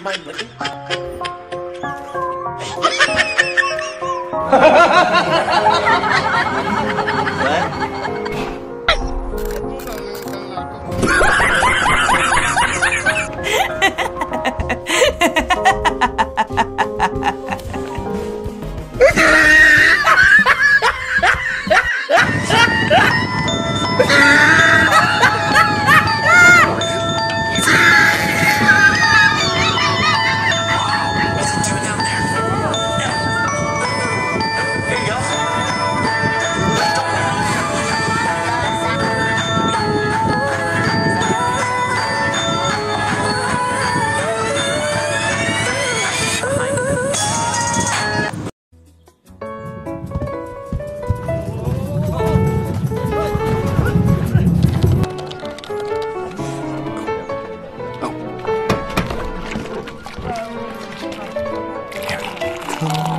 Mind lagi. Hah? Oh.